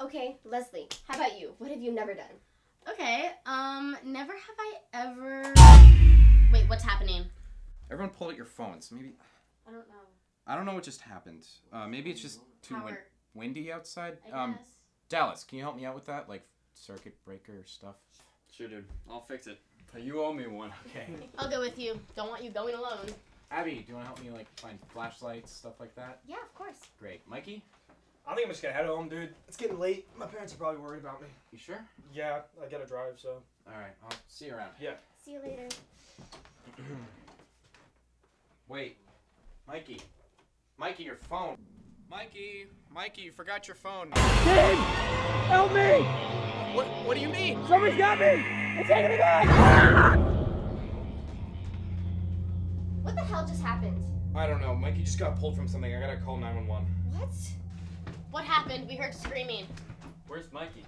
Okay, Leslie, how about you? What have you never done? Okay, um, never have I ever. Wait, what's happening? Everyone pull out your phones. Maybe I don't know. I don't know what just happened. Uh, maybe it's just too win- windy outside. I Um, guess. Dallas, can you help me out with that? Like circuit breaker stuff. Sure, dude. I'll fix it. But you owe me one. Okay. I'll go with you. Don't want you going alone. Abby, do you want to help me like find flashlights, stuff like that? Yeah, of course. Great. Mikey, I think I'm just gonna head home, dude. It's getting late. My parents are probably worried about me. you sure? Yeah, I gotta drive, so. All right. I'll see you around. Yeah. See you later. Wait, Mikey. Mikey, your phone. Mikey, Mikey, you forgot your phone. Kid! Help me! What? What do you mean? Somebody's got me! It's taking me back! What the hell just happened? I don't know. Mikey just got pulled from something. I gotta call 911. What? What happened? We heard screaming. Where's Mikey?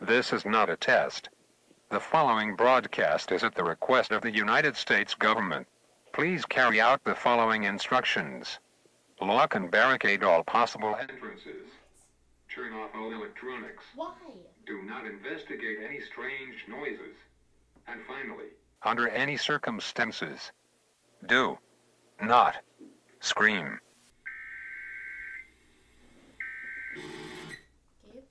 This is not a test. The following broadcast is at the request of the United States government. Please carry out the following instructions. Lock and barricade all possible entrances. Turn off all electronics. Why? Do not investigate any strange noises. And finally, under any circumstances, do not scream. Gabe?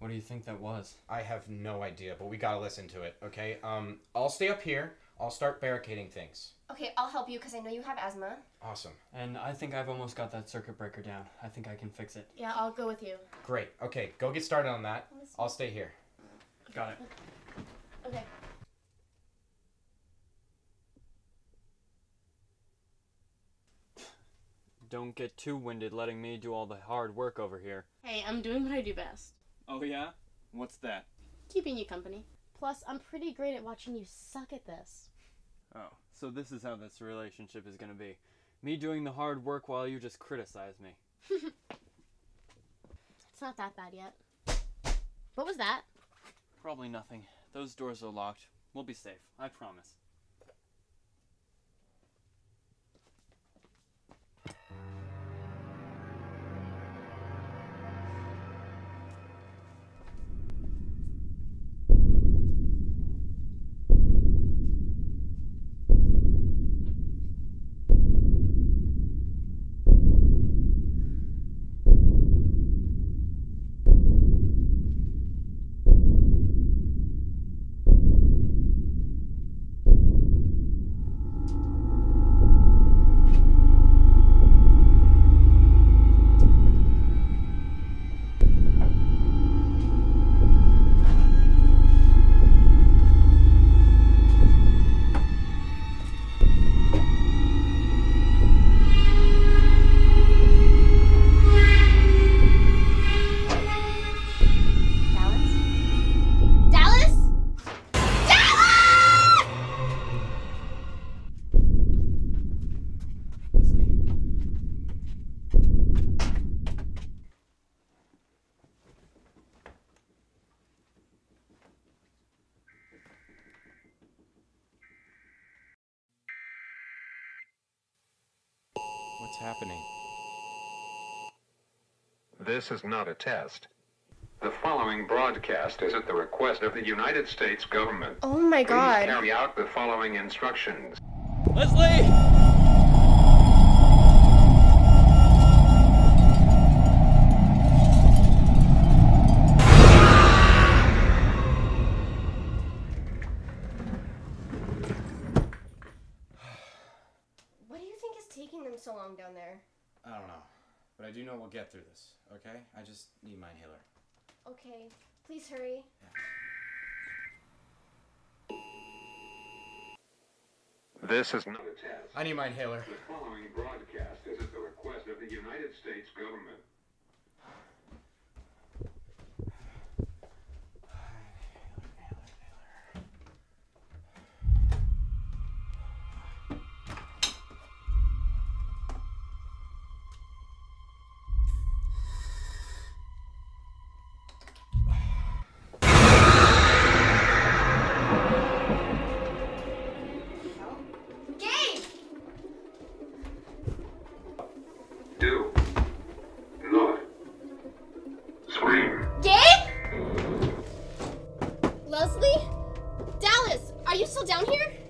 What do you think that was? I have no idea, but we gotta listen to it. Okay. Um, I'll stay up here. I'll start barricading things. Okay, I'll help you because I know you have asthma. Awesome. And I think I've almost got that circuit breaker down. I think I can fix it. Yeah, I'll go with you. Great. Okay, go get started on that. I'll stay here. Got it. Okay. Don't get too winded letting me do all the hard work over here. Hey, I'm doing what I do best. Oh, yeah? What's that? Keeping you company. Plus, I'm pretty great at watching you suck at this. Oh, so this is how this relationship is gonna be. Me doing the hard work while you just criticize me. It's not that bad yet. What was that? Probably nothing. Those doors are locked. We'll be safe. I promise. What's happening? This is not a test. The following broadcast is at the request of the United States government. Oh my Please god. carry out the following instructions. Leslie! Is so long down there? I don't know, but I do know we'll get through this. Okay? I just need my inhaler. Okay, please hurry. This is not a test. I need my inhaler. The following broadcast is at the request of the United States government. down here?